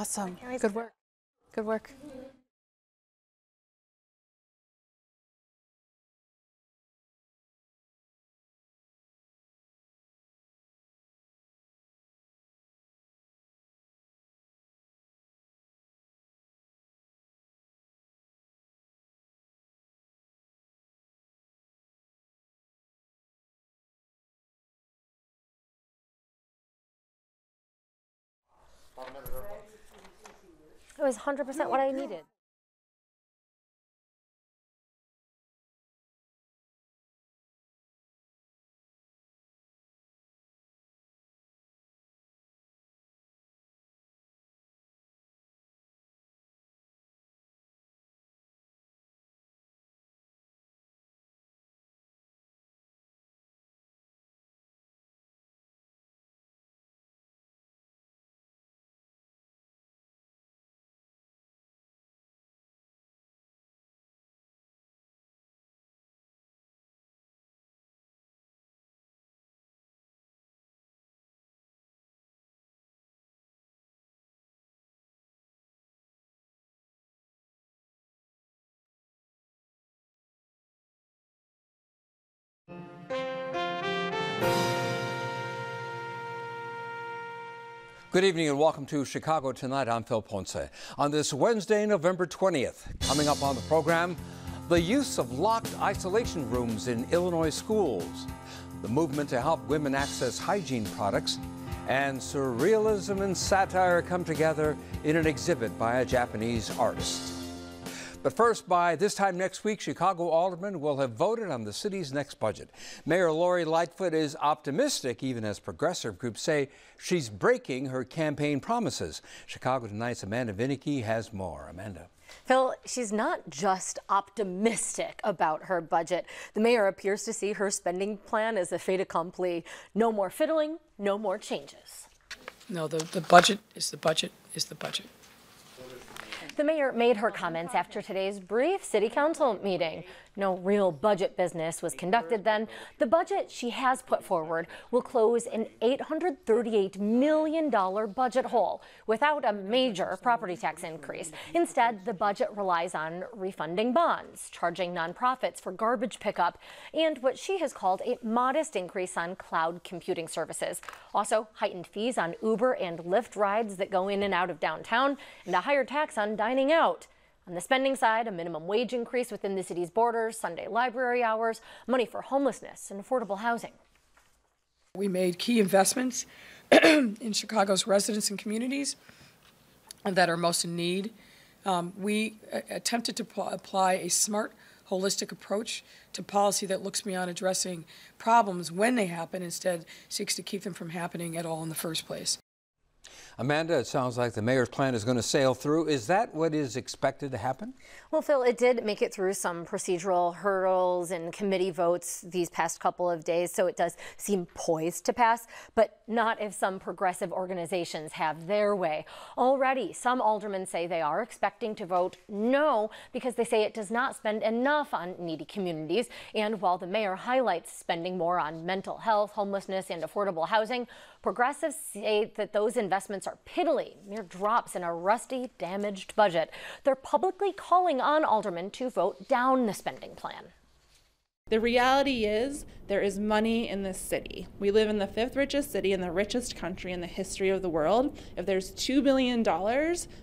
Awesome. Good work. Good work. It was 100% what I needed. Good evening and welcome to Chicago Tonight. I'm Phil Ponce. On this Wednesday, November 20th, coming up on the program, the use of locked isolation rooms in Illinois schools, the movement to help women access hygiene products, and surrealism and satire come together in an exhibit by a Japanese artist. But first, by this time next week, Chicago aldermen will have voted on the city's next budget. Mayor Lori Lightfoot is optimistic, even as progressive groups say she's breaking her campaign promises. Chicago Tonight's Amanda Vinicky has more. Amanda. Phil, she's not just optimistic about her budget. The mayor appears to see her spending plan as a fait accompli. No more fiddling, no more changes. No, the, the budget is the budget is the budget. The mayor made her comments after today's brief city council meeting. No real budget business was conducted then. The budget she has put forward will close an $838 million budget hole without a major property tax increase. Instead, the budget relies on refunding bonds, charging nonprofits for garbage pickup, and what she has called a modest increase on cloud computing services. Also, heightened fees on Uber and Lyft rides that go in and out of downtown, and a higher tax on dining out. On the spending side, a minimum wage increase within the city's borders, Sunday library hours, money for homelessness and affordable housing. We made key investments in Chicago's residents and communities that are most in need. Um, we uh, attempted to apply a smart, holistic approach to policy that looks beyond addressing problems when they happen, instead seeks to keep them from happening at all in the first place. Amanda, it sounds like the mayor's plan is going to sail through. Is that what is expected to happen? Well, Phil, it did make it through some procedural hurdles and committee votes these past couple of days, so it does seem poised to pass, but not if some progressive organizations have their way. Already, some aldermen say they are expecting to vote no because they say it does not spend enough on needy communities. And while the mayor highlights spending more on mental health, homelessness, and affordable housing, progressives say that those investments are piddly, mere drops in a rusty, damaged budget. They're publicly calling on aldermen to vote down the spending plan. The reality is, there is money in this city. We live in the fifth richest city in the richest country in the history of the world. If there's $2 billion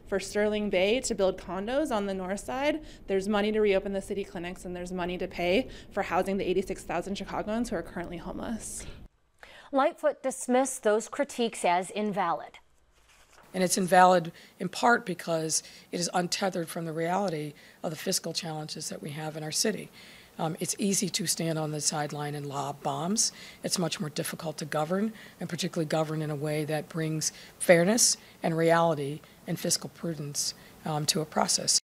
for Sterling Bay to build condos on the north side, there's money to reopen the city clinics and there's money to pay for housing the 86,000 Chicagoans who are currently homeless. Lightfoot dismissed those critiques as invalid. And it's invalid in part because it is untethered from the reality of the fiscal challenges that we have in our city. Um, it's easy to stand on the sideline and lob bombs. It's much more difficult to govern, and particularly govern in a way that brings fairness and reality and fiscal prudence um, to a process.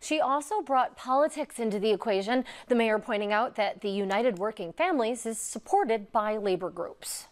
She also brought politics into the equation, the mayor pointing out that the United Working Families is supported by labor groups.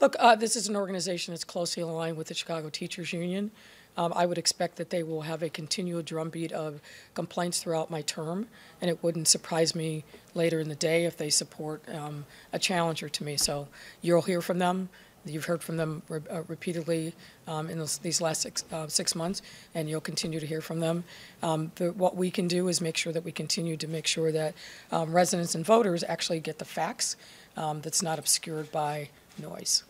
Look, uh, this is an organization that's closely aligned with the Chicago Teachers Union. Um, I would expect that they will have a continual drumbeat of complaints throughout my term, and it wouldn't surprise me later in the day if they support um, a challenger to me. So you'll hear from them You've heard from them re- uh, repeatedly um, in those, these last six, uh, six months, and you'll continue to hear from them. Um, the, what we can do is make sure that we continue to make sure that um, residents and voters actually get the facts um, that's not obscured by noise.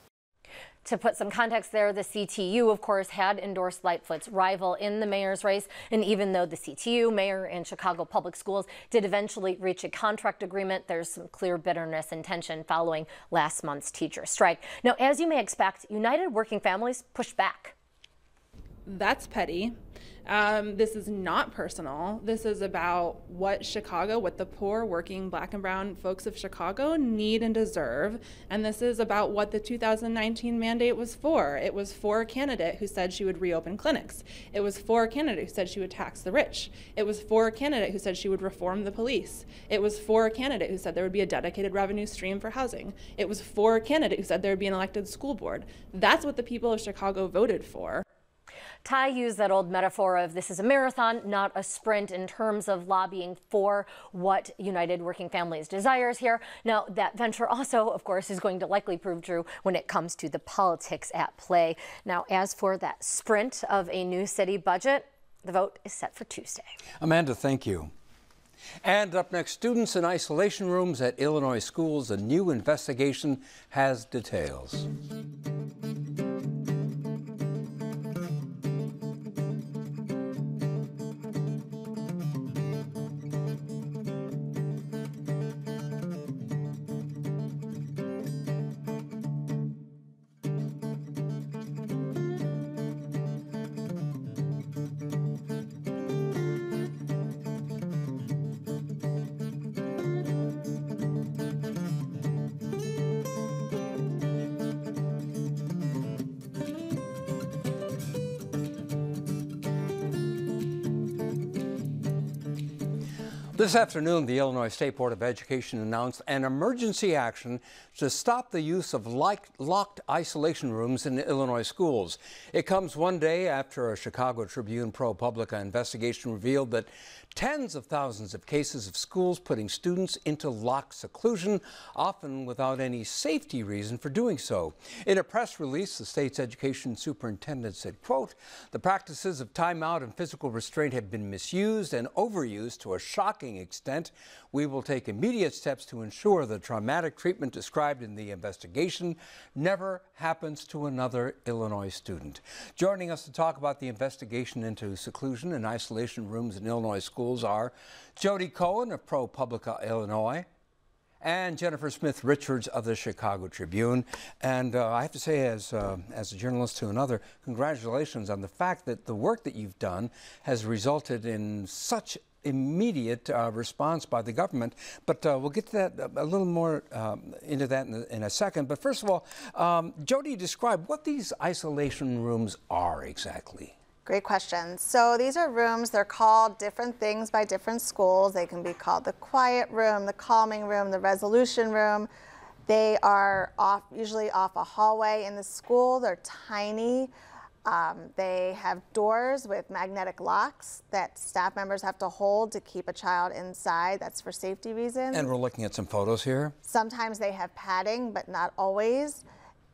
To put some context there, the CTU, of course, had endorsed Lightfoot's rival in the mayor's race. And even though the CTU, mayor, and Chicago Public Schools did eventually reach a contract agreement, there's some clear bitterness and tension following last month's teacher strike. Now, as you may expect, United Working Families pushed back. That's petty. Um, this is not personal. This is about what Chicago, what the poor, working black and brown folks of Chicago need and deserve. And this is about what the 2019 mandate was for. It was for a candidate who said she would reopen clinics. It was for a candidate who said she would tax the rich. It was for a candidate who said she would reform the police. It was for a candidate who said there would be a dedicated revenue stream for housing. It was for a candidate who said there would be an elected school board. That's what the people of Chicago voted for. Ty used that old metaphor of this is a marathon, not a sprint, in terms of lobbying for what United Working Families desires here. Now, that venture also, of course, is going to likely prove true when it comes to the politics at play. Now, as for that sprint of a new city budget, the vote is set for Tuesday. Amanda, thank you. And up next, students in isolation rooms at Illinois schools. A new investigation has details. This afternoon, the Illinois State Board of Education announced an emergency action to stop the use of locked isolation rooms in Illinois schools. It comes one day after a Chicago Tribune ProPublica investigation revealed that tens of thousands of cases of schools putting students into locked seclusion, often without any safety reason for doing so. In a press release, the state's education superintendent said, quote, the practices of timeout and physical restraint have been misused and overused to a shocking extent. We will take immediate steps to ensure the traumatic treatment described in the investigation never happens to another Illinois student. Joining us to talk about the investigation into seclusion and isolation rooms in Illinois schools are Jodi Cohen of ProPublica Illinois and Jennifer Smith Richards of the Chicago Tribune. And uh, I have to say, as, uh, as a journalist to another, congratulations on the fact that the work that you've done has resulted in such immediate uh, response by the government. But uh, we'll get to that a little more um, into that in a, in a, second. But first of all, um, Jodi, describe what these isolation rooms are exactly. Great question. So these are rooms, they're called different things by different schools. They can be called the quiet room, the calming room, the resolution room. They are off, usually off a hallway in the school. They're tiny. Um, they have doors with magnetic locks that staff members have to hold to keep a child inside. That's for safety reasons. And we're looking at some photos here. Sometimes they have padding, but not always.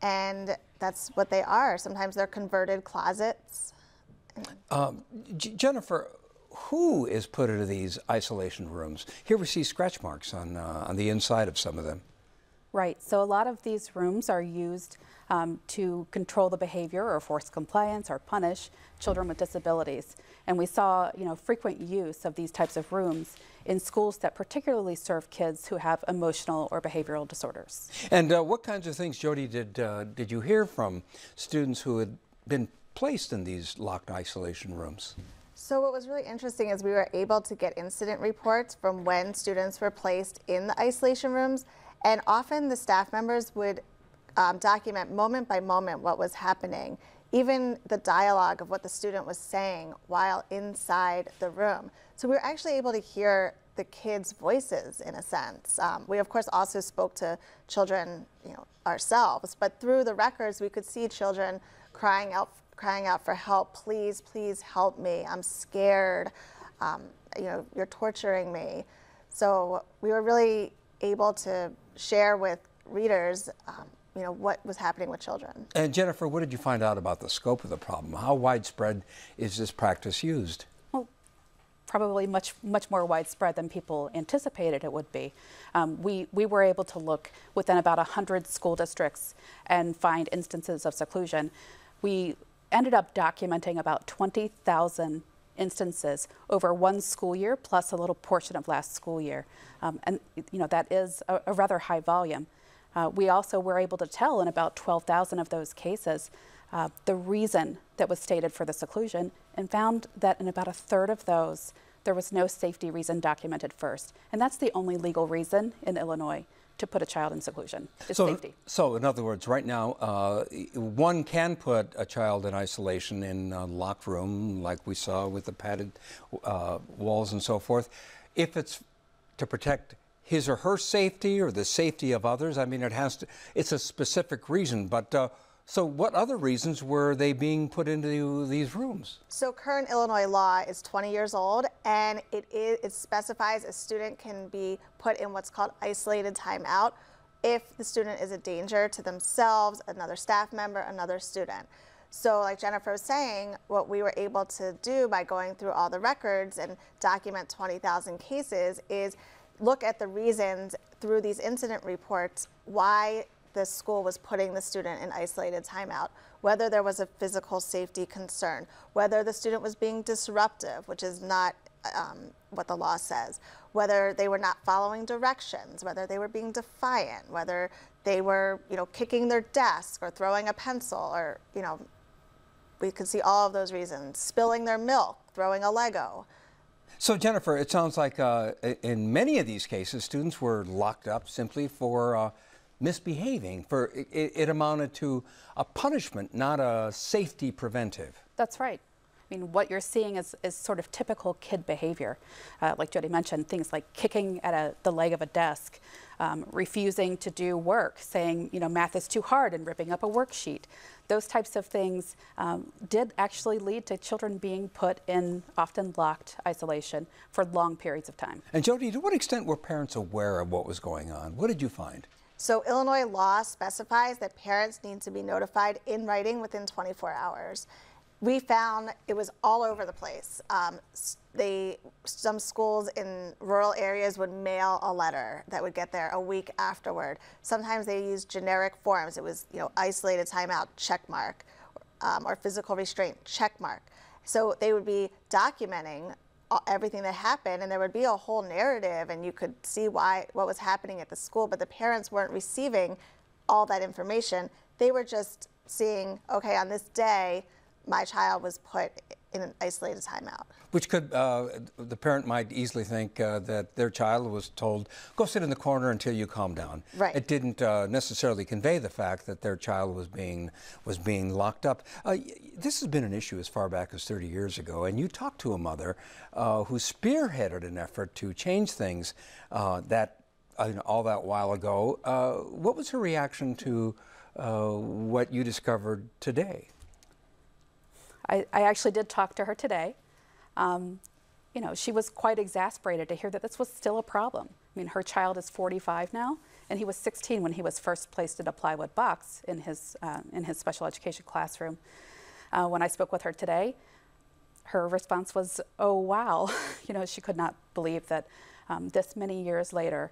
And that's what they are. Sometimes they're converted closets. Um, Jennifer, who is put into these isolation rooms? Here we see scratch marks on, uh, on the inside of some of them. Right. So a lot of these rooms are used um, to control the behavior or force compliance or punish children with disabilities. And we saw, you know, frequent use of these types of rooms in schools that particularly serve kids who have emotional or behavioral disorders. And uh, what kinds of things, Jodi, did uh, did you hear from students who had been placed in these locked isolation rooms? So what was really interesting is we were able to get incident reports from when students were placed in the isolation rooms, and often the staff members would um, document moment by moment what was happening, even the dialogue of what the student was saying while inside the room. So we were actually able to hear the kids' voices in a sense. Um, we of course also spoke to children, you know, ourselves, but through the records we could see children crying out, crying out for help. Please, please help me. I'm scared. Um, you know, you're torturing me. So we were really able to share with readers um, you know, what was happening with children. And Jennifer, what did you find out about the scope of the problem? How widespread is this practice used? Well, probably much much more widespread than people anticipated it would be. Um, we we were able to look within about hundred school districts and find instances of seclusion. We ended up documenting about 20,000 instances over one school year plus a little portion of last school year. Um, and you know that is a, a rather high volume. Uh, we also were able to tell in about 12,000 of those cases uh, the reason that was stated for the seclusion and found that in about a third of those there was no safety reason documented first. And that's the only legal reason in Illinois to put a child in seclusion is so, safety. So, in other words, right now, uh, one can put a child in isolation in a locked room, like we saw with the padded uh, walls and so forth, if it's to protect his or her safety or the safety of others. I mean, it has to. It's a specific reason, but. Uh, so, what other reasons were they being put into these rooms? So, current Illinois law is 20 years old, and it, is, it specifies a student can be put in what's called isolated timeout if the student is a danger to themselves, another staff member, another student. So, like Jennifer was saying, what we were able to do by going through all the records and document 20,000 cases is look at the reasons through these incident reports why the school was putting the student in isolated timeout, whether there was a physical safety concern, whether the student was being disruptive, which is not um, what the law says, whether they were not following directions, whether they were being defiant, whether they were, you know, kicking their desk or throwing a pencil or, you know, we could see all of those reasons, spilling their milk, throwing a Lego. So, Jennifer, it sounds like uh, in many of these cases, students were locked up simply for uh, misbehaving. For it, it, amounted to a punishment, not a safety preventive. That's right. I mean, what you're seeing is, is sort of typical kid behavior. Uh, like Jodi mentioned, things like kicking at a, the leg of a desk, um, refusing to do work, saying, you know, math is too hard and ripping up a worksheet. Those types of things um, did actually lead to children being put in often locked isolation for long periods of time. And Jodi, to what extent were parents aware of what was going on? What did you find? So Illinois law specifies that parents need to be notified in writing within 24 hours. We found it was all over the place. Um, they, some schools in rural areas would mail a letter that would get there a week afterward. Sometimes they used generic forms. It was, you know, isolated timeout, check mark, um, or physical restraint, check mark. So they would be documenting everything that happened and there would be a whole narrative and you could see why what was happening at the school but the parents weren't receiving all that information. They were just seeing okay on this day my child was put in an isolated timeout. Which could, uh, the parent might easily think uh, that their child was told, go sit in the corner until you calm down. Right. It didn't uh, necessarily convey the fact that their child was being, was being locked up. Uh, this has been an issue as far back as 30 years ago, and you talked to a mother uh, who spearheaded an effort to change things uh, that, all that while ago. what was her reaction to what you discovered today? I, I actually did talk to her today. Um, you know, she was quite exasperated to hear that this was still a problem. I mean, her child is 45 now, and he was 16 when he was first placed in a plywood box in his, uh, in his special education classroom. Uh, when I spoke with her today, her response was, oh, wow. you know, she could not believe that um, this many years later,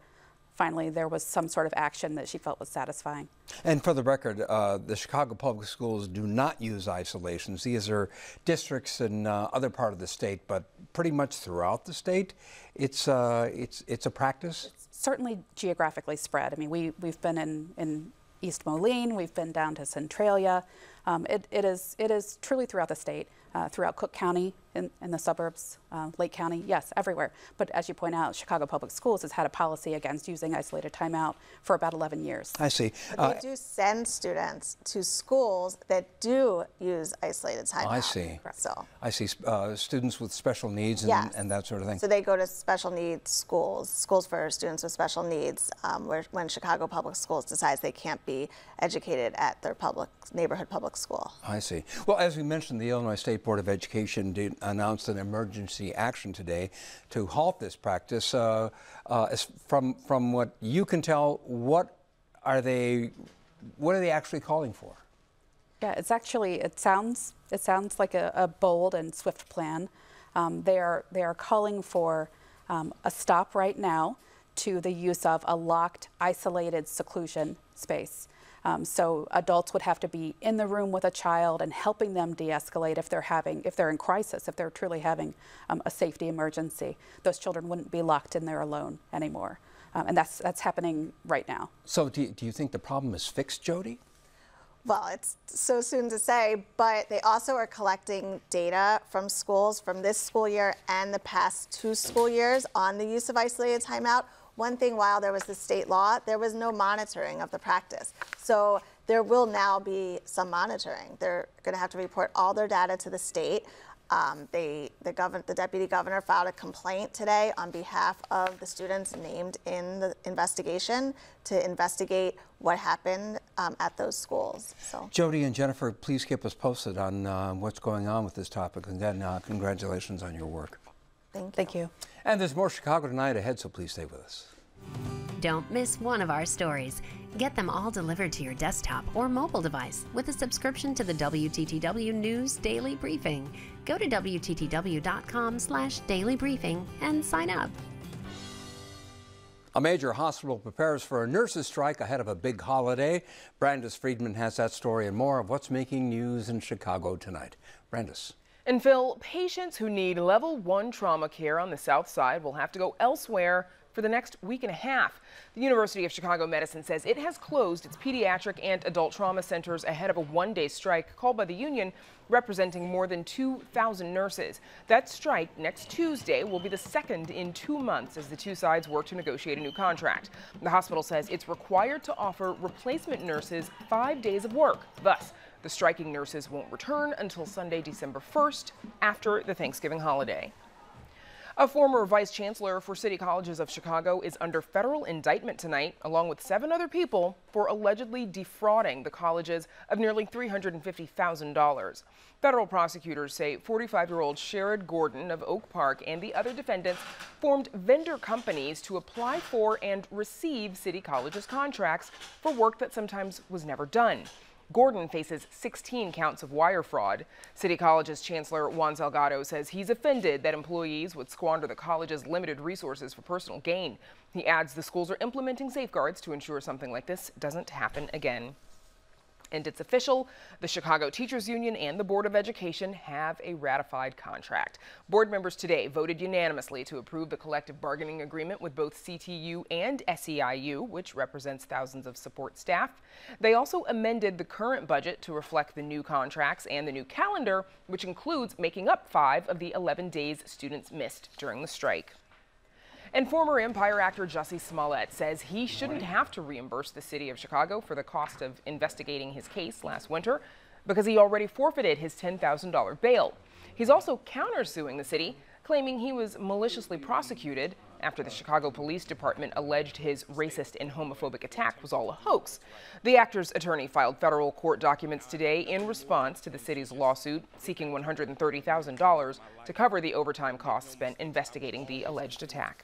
finally there was some sort of action that she felt was satisfying. And for the record, uh, the Chicago Public Schools do not use isolations. These are districts in uh, other part of the state, but pretty much throughout the state, it's uh, it's it's a practice. It's certainly geographically spread. I mean, we we've been in in East Moline, we've been down to Centralia. Um, it, it is it is truly throughout the state uh, throughout Cook County, in, in the suburbs, uh, Lake County, yes, everywhere. But as you point out, Chicago Public Schools has had a policy against using isolated timeout for about 11 years. I see. Uh, they do send students to schools that do use isolated timeout. I see. So I see uh, students with special needs and, yes. and, that sort of thing. So they go to special needs schools, schools for students with special needs, um, where when Chicago Public Schools decides they can't be educated at their public neighborhood public school. I see. Well, as we mentioned, the Illinois State Board of Education did, announced an emergency action today to halt this practice. Uh, uh, from from what you can tell, what are they what are they actually calling for? Yeah, it's actually, it sounds, it sounds like a, a bold and swift plan. Um, they, are, they are calling for um, a stop right now to the use of a locked, isolated seclusion space. Um, so adults would have to be in the room with a child and helping them de-escalate if they're having, if they're in crisis, if they're truly having um, a safety emergency. Those children wouldn't be locked in there alone anymore. Um, and that's, that's happening right now. So do you, do you think the problem is fixed, Jodi? Well, it's so soon to say, but they also are collecting data from schools from this school year and the past two school years on the use of isolated timeout. One thing, while there was the state law, there was no monitoring of the practice. So there will now be some monitoring. They're going to have to report all their data to the state. Um, they, the, governor, the deputy governor filed a complaint today on behalf of the students named in the investigation to investigate what happened um, at those schools. So, Jodi and Jennifer, please keep us posted on uh, what's going on with this topic. And again, uh, congratulations on your work. thank you. Thank you. And there's more Chicago tonight ahead, so please stay with us. Don't miss one of our stories. Get them all delivered to your desktop or mobile device with a subscription to the WTTW News Daily Briefing. Go to WTTW.com slash daily briefing and sign up. A major hospital prepares for a nurses' strike ahead of a big holiday. Brandis Friedman has that story and more of what's making news in Chicago tonight. Brandis. And Phil, patients who need level one trauma care on the south side will have to go elsewhere for the next week and a half. The University of Chicago Medicine says it has closed its pediatric and adult trauma centers ahead of a one day strike called by the union, representing more than 2,000 nurses. That strike next Tuesday will be the second in two months as the two sides work to negotiate a new contract. The hospital says it's required to offer replacement nurses five days of work. Thus, the striking nurses won't return until Sunday, December 1st, after the Thanksgiving holiday. A former vice chancellor for City Colleges of Chicago is under federal indictment tonight, along with seven other people, for allegedly defrauding the colleges of nearly $350,000. Federal prosecutors say 45 year old Sherrod Gordon of Oak Park and the other defendants formed vendor companies to apply for and receive City Colleges contracts for work that sometimes was never done. Gordon faces 16 counts of wire fraud. City College's Chancellor Juan Salgado says he's offended that employees would squander the college's limited resources for personal gain. He adds the schools are implementing safeguards to ensure something like this doesn't happen again and it's official. The Chicago Teachers Union and the Board of Education have a ratified contract. Board members today voted unanimously to approve the collective bargaining agreement with both CTU and SEIU, which represents thousands of support staff. They also amended the current budget to reflect the new contracts and the new calendar, which includes making up five of the 11 days students missed during the strike. And former Empire actor Jussie Smollett says he shouldn't have to reimburse the city of Chicago for the cost of investigating his case last winter because he already forfeited his $10,000 bail. He's also countersuing the city, claiming he was maliciously prosecuted after the Chicago Police Department alleged his racist and homophobic attack was all a hoax. The actor's attorney filed federal court documents today in response to the city's lawsuit seeking $130,000 to cover the overtime costs spent investigating the alleged attack.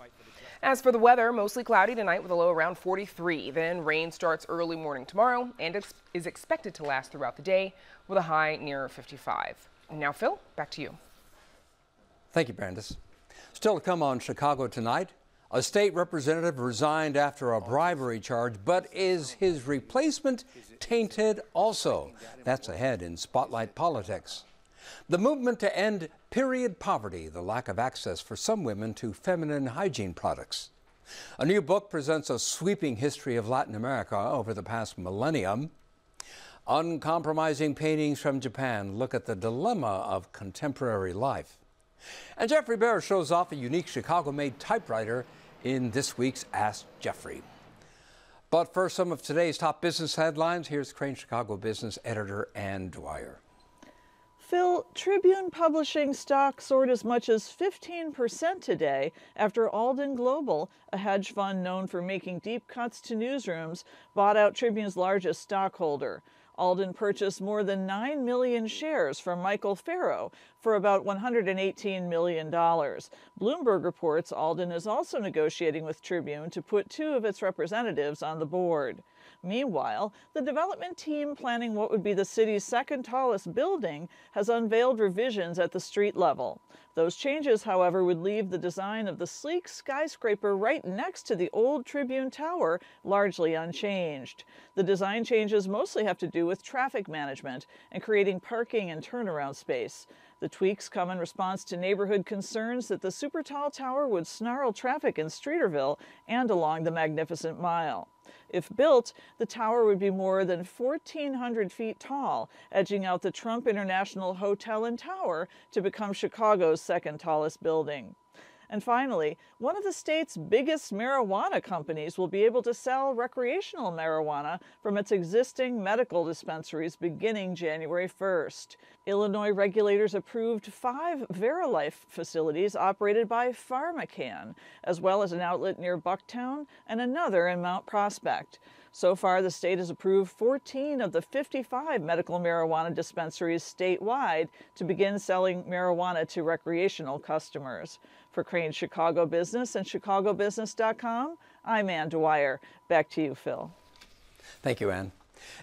As for the weather, mostly cloudy tonight with a low around 43. Then rain starts early morning tomorrow and is expected to last throughout the day with a high near 55. Now, Phil, back to you. Thank you, Brandis. Still to come on Chicago tonight, a state representative resigned after a bribery charge, but is his replacement tainted also? That's ahead in Spotlight Politics. The movement to end period poverty, the lack of access for some women to feminine hygiene products. A new book presents a sweeping history of Latin America over the past millennium. Uncompromising paintings from Japan look at the dilemma of contemporary life. And Geoffrey Baer shows off a unique Chicago made typewriter in this week's Ask Geoffrey. But first, some of today's top business headlines. Here's Crain's Chicago business editor Ann Dwyer. Phil, Tribune Publishing stock soared as much as 15% today after Alden Global, a hedge fund known for making deep cuts to newsrooms, bought out Tribune's largest stockholder. Alden purchased more than 9 million shares from Michael Ferro for about $118 million. Bloomberg reports Alden is also negotiating with Tribune to put two of its representatives on the board. Meanwhile, the development team planning what would be the city's second tallest building has unveiled revisions at the street level. Those changes, however, would leave the design of the sleek skyscraper right next to the old Tribune Tower largely unchanged. The design changes mostly have to do with traffic management and creating parking and turnaround space. The tweaks come in response to neighborhood concerns that the super tall tower would snarl traffic in Streeterville and along the Magnificent Mile. If built, the tower would be more than 1,400 feet tall, edging out the Trump International Hotel and Tower to become Chicago's second tallest building. And finally, one of the state's biggest marijuana companies will be able to sell recreational marijuana from its existing medical dispensaries beginning January 1st. Illinois regulators approved five Verilife facilities operated by PharmaCann, as well as an outlet near Bucktown and another in Mount Prospect. So far, the state has approved 14 of the 55 medical marijuana dispensaries statewide to begin selling marijuana to recreational customers. For Crain's Chicago Business and ChicagoBusiness.com, I'm Ann Dwyer. Back to you, Phil. Thank you, Ann.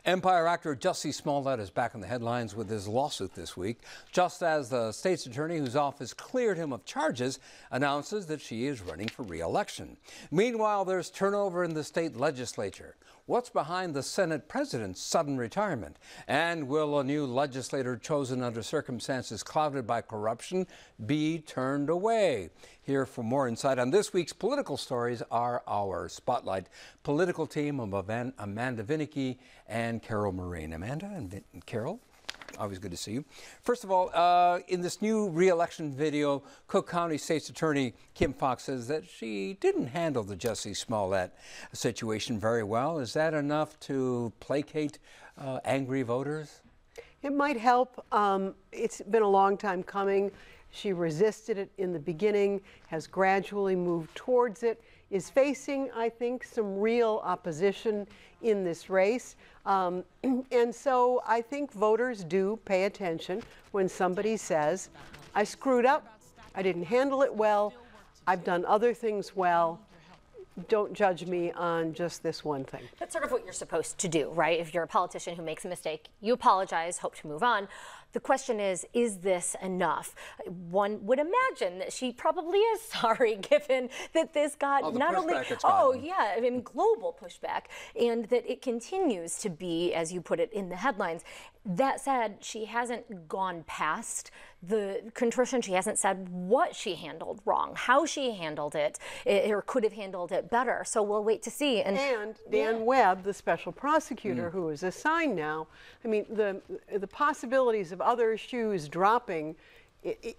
Empire actor Jussie Smollett is back in the headlines with his lawsuit this week, just as the state's attorney, whose office cleared him of charges, announces that she is running for re-election. Meanwhile, there's turnover in the state legislature. What's behind the Senate president's sudden retirement? And will a new legislator chosen under circumstances clouded by corruption be turned away? Here for more insight on this week's political stories are our Spotlight political team of Amanda Vinicky and Carol Marin. Amanda and Carol, Always good to see you. First of all, uh, in this new reelection video, Cook County State's Attorney Kim Foxx says that she didn't handle the Jussie Smollett situation very well. Is that enough to placate uh, angry voters? It might help. Um, it's been a long time coming. She resisted it in the beginning, has gradually moved towards it, is facing, I think, some real opposition in this race. Um, and so I think voters do pay attention when somebody says, I screwed up, I didn't handle it well, I've done other things well, don't judge me on just this one thing. That's sort of what you're supposed to do, right? If you're a politician who makes a mistake, you apologize, hope to move on. The question is, is this enough? One would imagine that she probably is sorry, given that this got oh, not only, oh yeah, I mean global pushback, and that it continues to be, as you put it in the headlines. That said, she hasn't gone past the contrition. She hasn't said what she handled wrong, how she handled it, or could have handled it better. So we'll wait to see. And, and Dan yeah. Webb, the special prosecutor mm. who is assigned now, I mean, the the possibilities of other shoes dropping. It, it,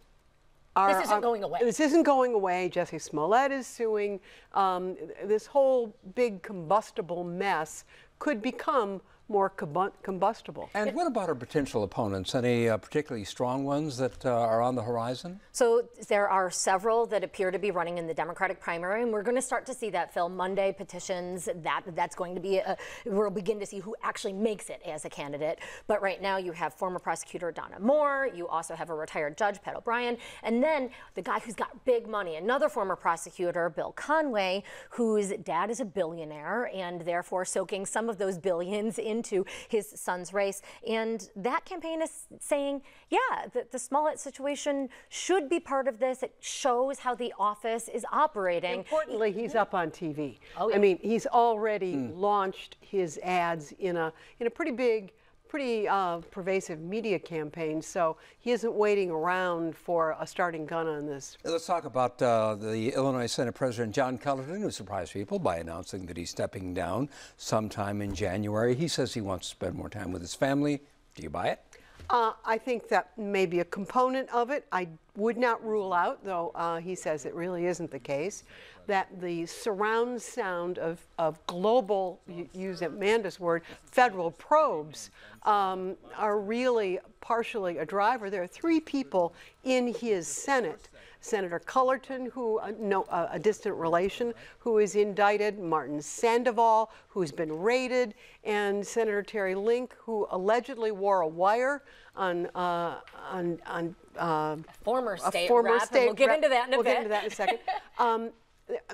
are, this isn't going away. This isn't going away. Jussie Smollett is suing. Um, this whole big combustible mess could become more combustible. And what about our potential opponents? Any uh, particularly strong ones that uh, are on the horizon? So there are several that appear to be running in the Democratic primary, and we're going to start to see that, Phil. Monday petitions, that that's going to be, a, we'll begin to see who actually makes it as a candidate. But right now you have former prosecutor Donna Moore, you also have a retired judge, Pat O'Brien, and then the guy who's got big money, another former prosecutor, Bill Conway, whose dad is a billionaire and therefore soaking some of those billions in into his son's race. And that campaign is saying, yeah, the, the Smollett situation should be part of this. It shows how the office is operating. Importantly, he's up on TV. Oh, yeah. I mean, he's already mm. launched his ads in a in a pretty big pretty uh, pervasive media campaign, so he isn't waiting around for a starting gun on this. Let's talk about uh, the Illinois Senate President John Cullerton, who surprised people by announcing that he's stepping down sometime in January. He says he wants to spend more time with his family. Do you buy it? Uh, I think that may be a component of it. I would not rule out, though uh, he says it really isn't the case, that the surround sound of, of global, use Amanda's word, federal probes um, are really partially a driver. There are three people in his Senate Senator Cullerton, who uh, no, uh, a distant relation, who is indicted, Martin Sandoval, who's been raided, and Senator Terry Link, who allegedly wore a wire on uh, on on uh, former state former rep, state. We'll get rep. into that in a we'll bit. get into that in a second. um,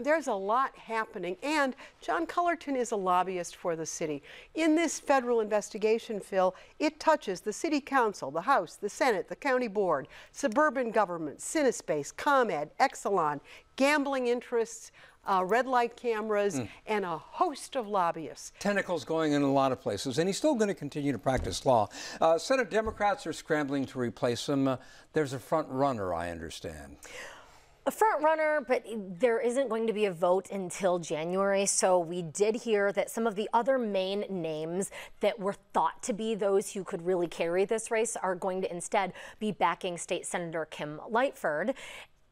there's a lot happening. And John Cullerton is a lobbyist for the city. In this federal investigation, Phil, it touches the city council, the House, the Senate, the county board, suburban government, Cinespace, ComEd, Exelon, gambling interests, uh, red light cameras, mm. and a host of lobbyists. Tentacles going in a lot of places, and he's still going to continue to practice law. Uh, Senate Democrats are scrambling to replace him. Uh, there's a front runner, I understand a front runner, but there isn't going to be a vote until January. So we did hear that some of the other main names that were thought to be those who could really carry this race are going to instead be backing State Senator Kim Lightford.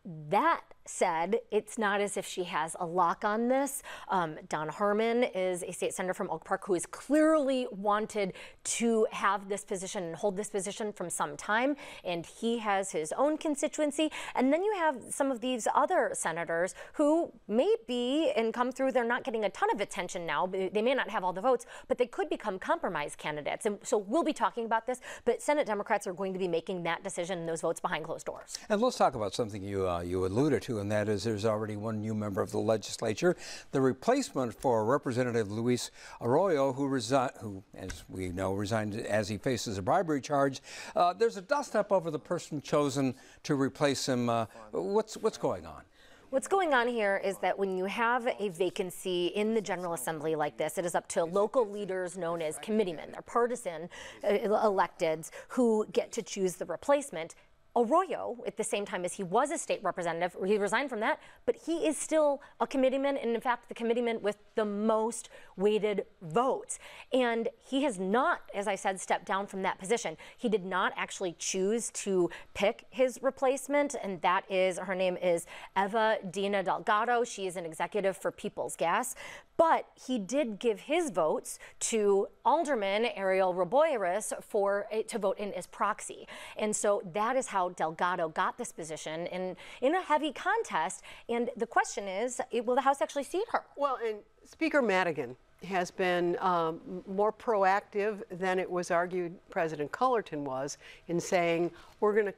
That said, it's not as if she has a lock on this. Um, Don Harmon is a state senator from Oak Park who has clearly wanted to have this position and hold this position from some time, and he has his own constituency. And then you have some of these other senators who may be and come through, they're not getting a ton of attention now. They may not have all the votes, but they could become compromise candidates. And so we'll be talking about this, but Senate Democrats are going to be making that decision and those votes behind closed doors. And let's talk about something you, uh, you alluded to and that is there's already one new member of the legislature, the replacement for Representative Luis Arroyo, who, resi- who as we know, resigned as he faces a bribery charge. Uh, there's a dust up over the person chosen to replace him. Uh, what's, what's going on? What's going on here is that when you have a vacancy in the General Assembly like this, it is up to local leaders known as committeemen. They're partisan uh, electeds who get to choose the replacement. Arroyo, at the same time as he was a state representative, he resigned from that, but he is still a committeeman, and in fact, the committeeman with the most weighted votes. And he has not, as I said, stepped down from that position. He did not actually choose to pick his replacement, and that is, her name is Eva Dina Delgado. She is an executive for People's Gas, but he did give his votes to Alderman Ariel Reboyras for to vote in as proxy. And so that is how Delgado got this position in, in a heavy contest. And the question is, will the House actually seat her? Well, and Speaker Madigan has been um, more proactive than it was argued President Cullerton was in saying we're going to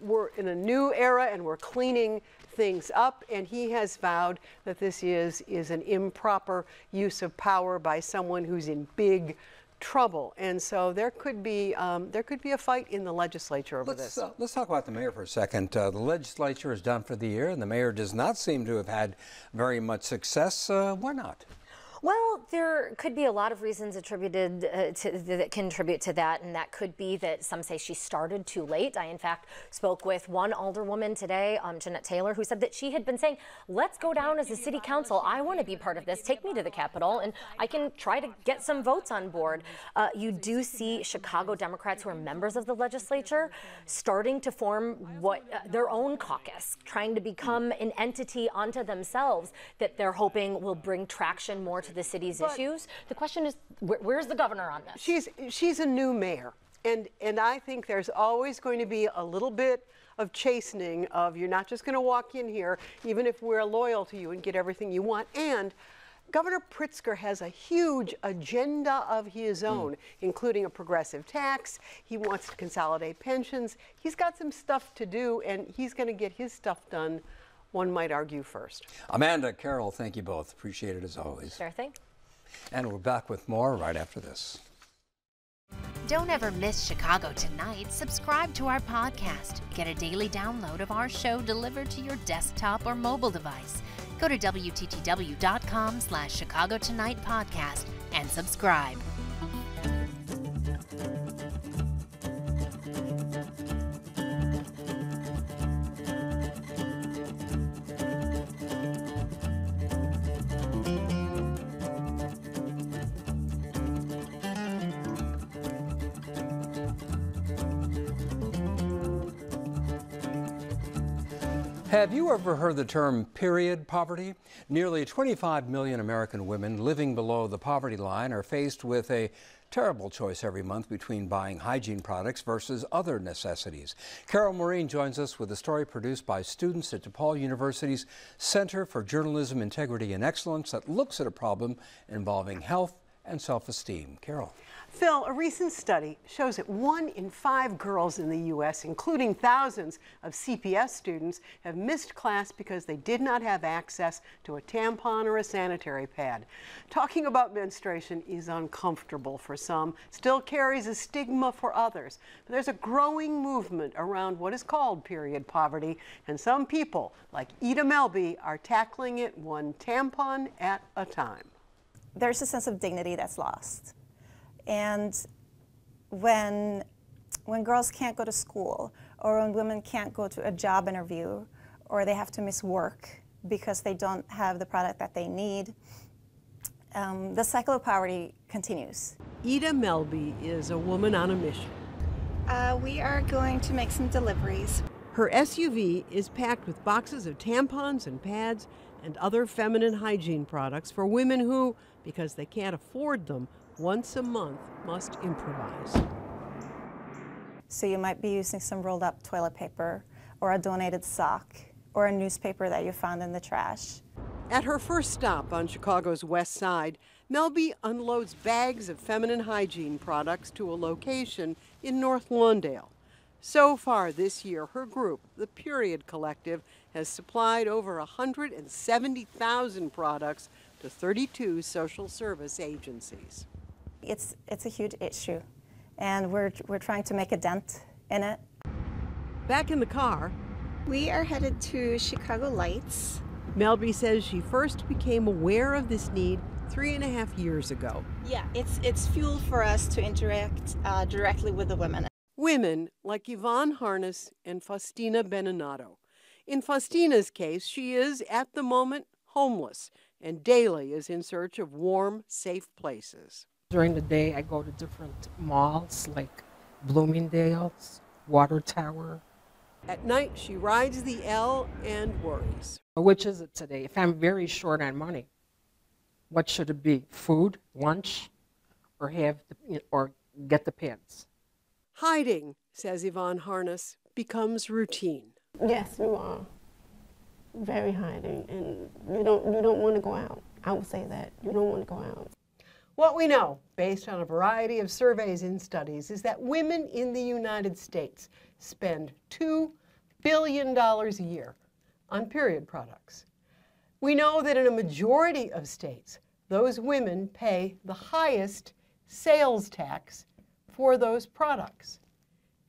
we're in a new era and we're cleaning things up and he has vowed that this is is an improper use of power by someone who's in big trouble and so there could be um, there could be a fight in the legislature over let's, this. Uh, let's talk about the mayor for a second. Uh, the legislature is done for the year and the mayor does not seem to have had very much success. Uh, why not? Well, there could be a lot of reasons attributed uh, to, that contribute to that, and that could be that some say she started too late. I, in fact, spoke with one alderwoman today, um, Jeanette Taylor, who said that she had been saying, "Let's go down as a city council. I want to be part of this. Take me to the Capitol, and I can try to get some votes on board." Uh, you do see Chicago Democrats who are members of the legislature starting to form what uh, their own caucus, trying to become an entity unto themselves that they're hoping will bring traction more to to the city's but issues. The question is, wh where's the governor on this? She's she's a new mayor, and and I think there's always going to be a little bit of chastening of you're not just going to walk in here, even if we're loyal to you and get everything you want. And Governor Pritzker has a huge agenda of his hmm. own, mm. including a progressive tax. He wants to consolidate pensions. He's got some stuff to do, and he's going to get his stuff done one might argue first. Amanda, Carol, thank you both. Appreciate it as always. Sure thing. And we're back with more right after this. Don't ever miss Chicago Tonight. Subscribe to our podcast. Get a daily download of our show delivered to your desktop or mobile device. Go to WTTW.com slash Chicago Tonight Podcast and subscribe. Have you ever heard the term period poverty? Nearly 25 million American women living below the poverty line are faced with a terrible choice every month between buying hygiene products versus other necessities. Carol Marin joins us with a story produced by students at DePaul University's Center for Journalism Integrity and Excellence that looks at a problem involving health and self esteem. Carol. Phil, a recent study shows that one in five girls in the U.S., including thousands of CPS students, have missed class because they did not have access to a tampon or a sanitary pad. Talking about menstruation is uncomfortable for some, still carries a stigma for others. But there's a growing movement around what is called period poverty, and some people, like Ida Melby, are tackling it one tampon at a time. There's a sense of dignity that's lost and when, when girls can't go to school, or when women can't go to a job interview, or they have to miss work because they don't have the product that they need, um, the cycle of poverty continues. Ida Melby is a woman on a mission. Uh, we are going to make some deliveries. Her SUV is packed with boxes of tampons and pads and other feminine hygiene products for women who, because they can't afford them, once a month must improvise. So you might be using some rolled up toilet paper or a donated sock or a newspaper that you found in the trash. At her first stop on Chicago's west side, Melby unloads bags of feminine hygiene products to a location in North Lawndale. So far this year, her group, the Period Collective, has supplied over 170,000 products to 32 social service agencies. It's, it's a huge issue, and we're, we're trying to make a dent in it. Back in the car, we are headed to Chicago Lights. Melby says she first became aware of this need three and a half years ago. Yeah, it's, it's fuel for us to interact uh, directly with the women. Women like Yvonne Harness and Faustina Beninato. In Faustina's case, she is at the moment homeless and daily is in search of warm, safe places. During the day, I go to different malls like Bloomingdale's, Water Tower. At night, she rides the L and worries. Which is it today? If I'm very short on money, what should it be? Food, lunch, or have the, or get the pants? Hiding, says Yvonne Harness, becomes routine. Yes, you are. Very hiding, and you don't you don't want to go out. I would say that you don't want to go out. What we know, based on a variety of surveys and studies, is that women in the United States spend $2 billion a year on period products. We know that in a majority of states, those women pay the highest sales tax for those products.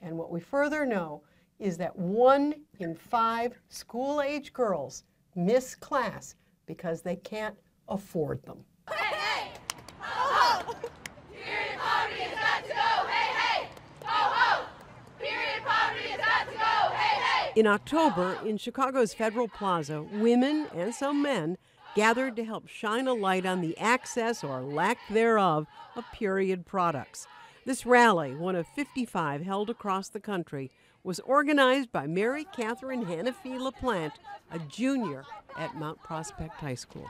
And what we further know is that one in five school age girls miss class because they can't afford them. In October, in Chicago's Federal Plaza, women and some men gathered to help shine a light on the access or lack thereof of period products. This rally, one of 55 held across the country, was organized by Mary Catherine Hannafy LaPlante, a junior at Mount Prospect High School.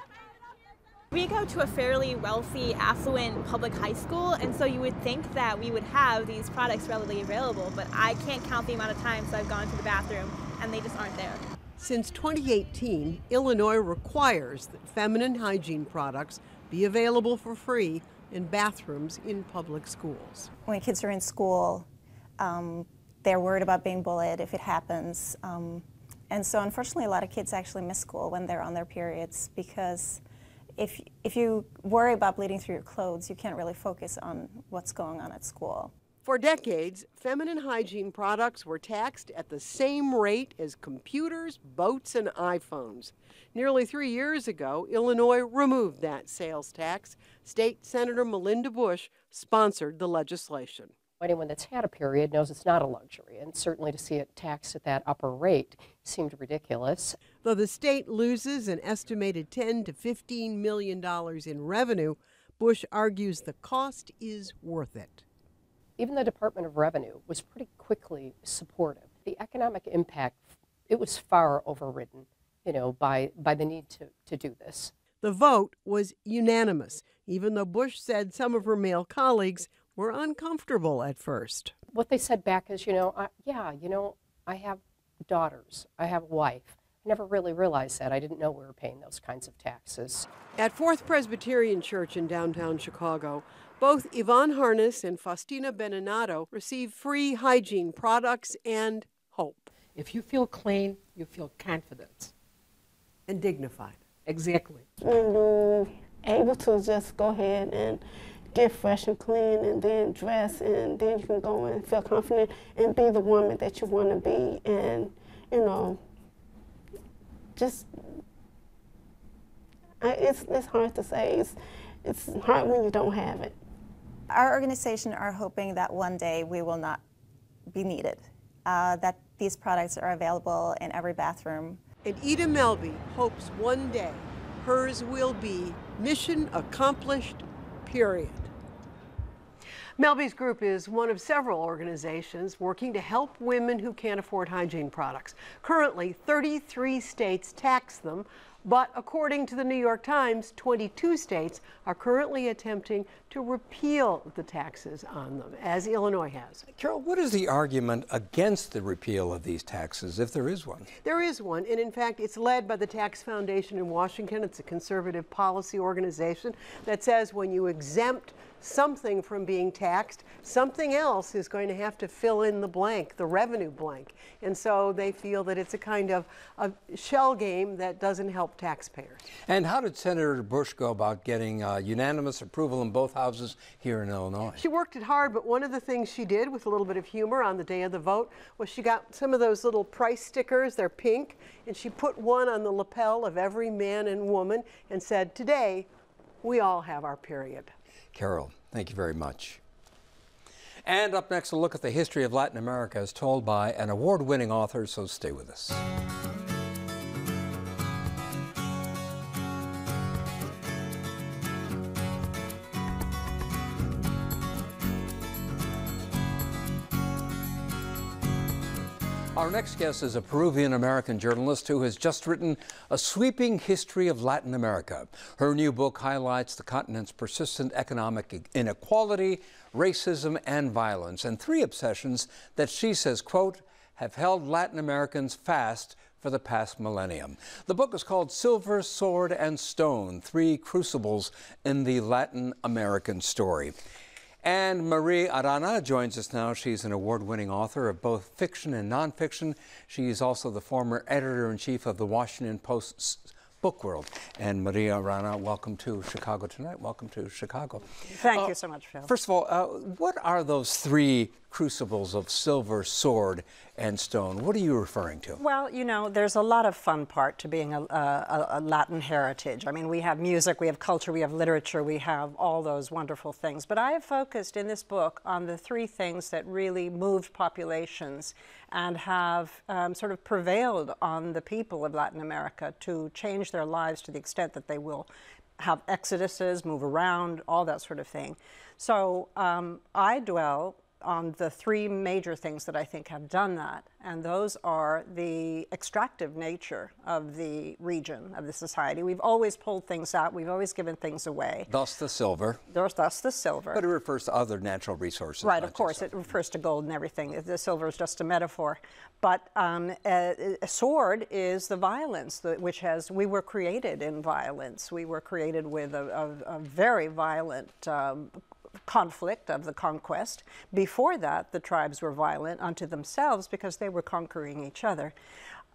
We go to a fairly wealthy, affluent public high school, and so you would think that we would have these products readily available, but I can't count the amount of times I've gone to the bathroom and they just aren't there. Since 2018, Illinois requires that feminine hygiene products be available for free in bathrooms in public schools. When kids are in school, um, they're worried about being bullied if it happens. Um, and so, unfortunately, a lot of kids actually miss school when they're on their periods because if, if you worry about bleeding through your clothes, you can't really focus on what's going on at school. For decades, feminine hygiene products were taxed at the same rate as computers, boats, and iPhones. Nearly three years ago, Illinois removed that sales tax. State Senator Melinda Bush sponsored the legislation. Anyone that's had a period knows it's not a luxury, and certainly to see it taxed at that upper rate seemed ridiculous. Though the state loses an estimated 10 to 15 million dollars in revenue, Bush argues the cost is worth it. Even the Department of Revenue was pretty quickly supportive. The economic impact, it was far overridden, you know, by, by the need to, to do this. The vote was unanimous, even though Bush said some of her male colleagues were uncomfortable at first. What they said back is, you know, I, yeah, you know, I have daughters, I have a wife, never really realized that. I didn't know we were paying those kinds of taxes. At Fourth Presbyterian Church in downtown Chicago, both Yvonne Harness and Faustina Beninato receive free hygiene products and hope. If you feel clean, you feel confident. And dignified. Exactly. When you're able to just go ahead and get fresh and clean and then dress and then you can go and feel confident and be the woman that you want to be and, you know, just, I, it's, it's hard to say. It's, it's hard when you don't have it. Our organization are hoping that one day we will not be needed, uh, that these products are available in every bathroom. And Ida Melby hopes one day hers will be mission accomplished, period. Melby's group is one of several organizations working to help women who can't afford hygiene products. Currently, 33 states tax them, but according to the New York Times, 22 states are currently attempting to repeal the taxes on them, as Illinois has. Carol, what is the argument against the repeal of these taxes, if there is one? There is one, and in fact, it's led by the Tax Foundation in Washington. It's a conservative policy organization that says when you exempt something from being taxed, something else is going to have to fill in the blank, the revenue blank. And so they feel that it's a kind of a shell game that doesn't help taxpayers. And how did Senator Bush go about getting uh, unanimous approval in both houses here in Illinois? She worked it hard, but one of the things she did with a little bit of humor on the day of the vote was she got some of those little price stickers, they're pink, and she put one on the lapel of every man and woman and said, Today, we all have our period. Carol, thank you very much. And up next, a look at the history of Latin America as told by an award winning author, so stay with us. Our next guest is a Peruvian American journalist who has just written a sweeping history of Latin America. Her new book highlights the continent's persistent economic inequality, racism, and violence, and three obsessions that she says, quote, have held Latin Americans fast for the past millennium. The book is called Silver, Sword, and Stone Three Crucibles in the Latin American Story. And Marie Arana joins us now. She's an award winning author of both fiction and nonfiction. She's also the former editor in chief of the Washington Post's Book World. And Marie Arana, welcome to Chicago Tonight. Welcome to Chicago. Thank Uh, you so much, Phil. First of all, uh, what are those three crucibles of silver, sword, and stone? What are you referring to? Well, you know, there's a lot of fun part to being a, a, a Latin heritage. I mean, we have music, we have culture, we have literature, we have all those wonderful things. But I have focused in this book on the three things that really moved populations and have um, sort of prevailed on the people of Latin America to change their lives to the extent that they will have exoduses, move around, all that sort of thing. So um, I dwell on the three major things that I think have done that, and those are the extractive nature of the region, of the society. We've always pulled things out, we've always given things away. Thus the silver. There's thus the silver. But it refers to other natural resources. Right, of course, it refers to gold and everything. The silver is just a metaphor. But um, a, a sword is the violence, that, which has, we were created in violence. We were created with a, a, a very violent um, conflict of the conquest. Before that, the tribes were violent unto themselves because they were conquering each other.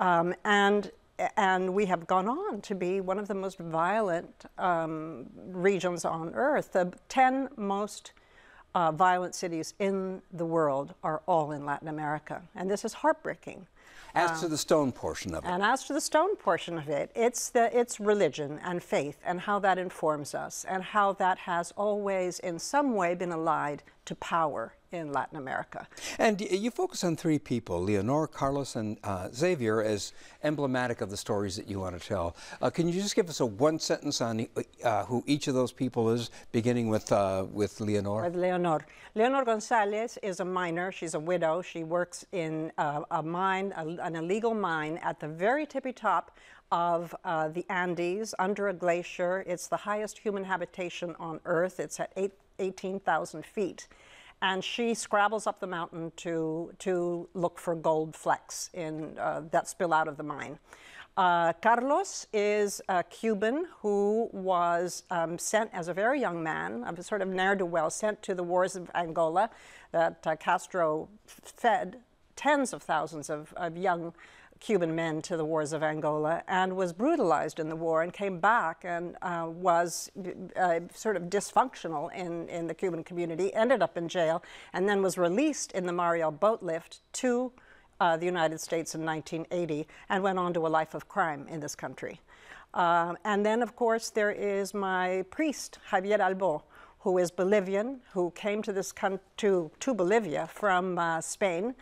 Um, and and we have gone on to be one of the most violent um, regions on earth. The 10 most uh, violent cities in the world are all in Latin America. And this is heartbreaking. As um, to the stone portion of it. And as to the stone portion of it, it's the it's religion and faith and how that informs us and how that has always in some way been allied to power in Latin America. And you focus on three people, Leonor, Carlos, and uh, Xavier, as emblematic of the stories that you want to tell. Uh, can you just give us a one sentence on uh, who each of those people is, beginning with, uh, with Leonor? With Leonor. Leonor Gonzalez is a miner. She's a widow. She works in uh, a mine, a, an illegal mine at the very tippy top of uh, the Andes under a glacier. It's the highest human habitation on Earth. It's at eight, 18,000 feet. And she scrabbles up the mountain to, to look for gold flecks in, uh, that spill out of the mine. Uh, Carlos is a Cuban who was um, sent as a very young man, a sort of ne'er-do-well, sent to the wars of Angola that uh, Castro fed tens of thousands of, of young Cuban men to the wars of Angola and was brutalized in the war and came back and uh, was uh, sort of dysfunctional in, in the Cuban community, ended up in jail, and then was released in the Mariel boat lift to uh, the United States in 1980 and went on to a life of crime in this country. Uh, and then, of course, there is my priest, Javier Albo, who is Bolivian, who came to this to, to Bolivia from uh, Spain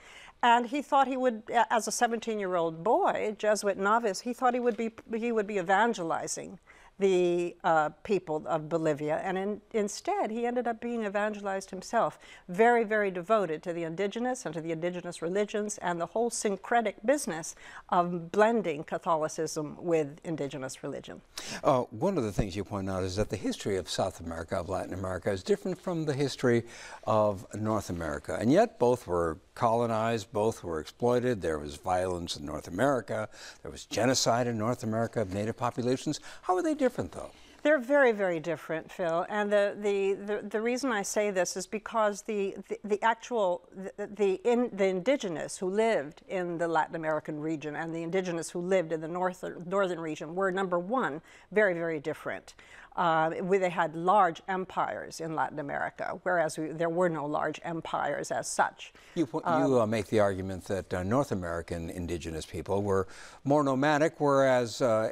and he thought he would, as a 17-year-old boy, Jesuit novice, he thought he would be, he would be evangelizing the uh, people of Bolivia. And in, instead, he ended up being evangelized himself, very, very devoted to the indigenous and to the indigenous religions and the whole syncretic business of blending Catholicism with indigenous religion. Uh, one of the things you point out is that the history of South America, of Latin America, is different from the history of North America. And yet both were colonized, both were exploited. There was violence in North America. There was genocide in North America of native populations. How are they different, though? They're very, very different, Phil. And the, the, the, the reason I say this is because the, the, the actual, the, the, in, the indigenous who lived in the Latin American region and the indigenous who lived in the north, northern region were, number one, very, very different. Uh, they had large empires in Latin America, whereas we, there were no large empires as such. You, um, you uh, make the argument that uh, North American indigenous people were more nomadic, whereas, uh,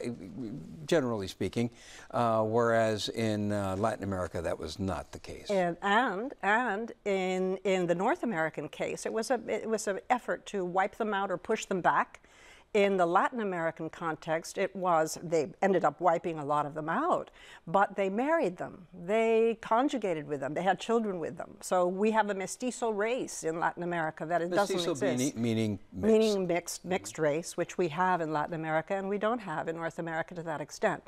generally speaking, uh, whereas in uh, Latin America that was not the case. And and, and in in the North American case, it was a it was an effort to wipe them out or push them back in the Latin American context, it was, they ended up wiping a lot of them out, but they married them. They conjugated with them. They had children with them. So we have a mestizo race in Latin America that it mestizo doesn't exist. Meaning, meaning mixed. Meaning mixed, mixed race, which we have in Latin America and we don't have in North America to that extent.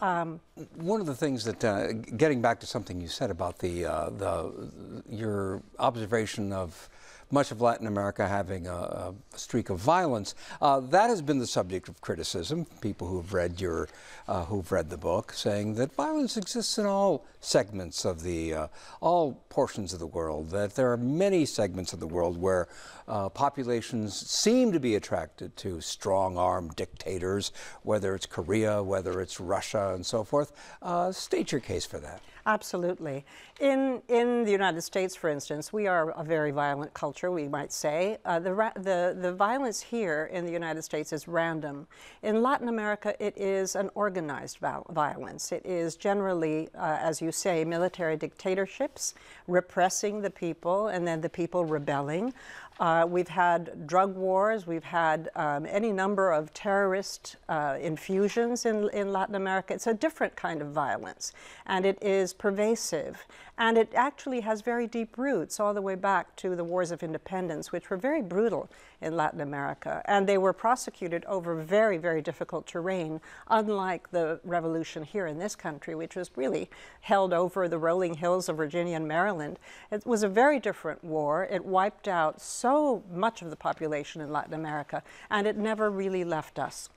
Um, One of the things that, uh, getting back to something you said about the, uh, the your observation of much of Latin America having a, a streak of violence. Uh, that has been the subject of criticism. People who've read your, uh, who've read the book, saying that violence exists in all segments of the, uh, all portions of the world. That there are many segments of the world where uh, populations seem to be attracted to strong-armed dictators, whether it's Korea, whether it's Russia, and so forth. Uh, state your case for that. Absolutely. In, in the United States, for instance, we are a very violent culture, we might say. Uh, the, the, the violence here in the United States is random. In Latin America, it is an organized violence. It is generally, uh, as you say, military dictatorships repressing the people and then the people rebelling. Uh, we've had drug wars, we've had um, any number of terrorist uh, infusions in, in Latin America. It's a different kind of violence, and it is pervasive. And it actually has very deep roots all the way back to the wars of independence, which were very brutal in Latin America. And they were prosecuted over very, very difficult terrain, unlike the revolution here in this country, which was really held over the rolling hills of Virginia and Maryland. It was a very different war. It wiped out so much of the population in Latin America, and it never really left us.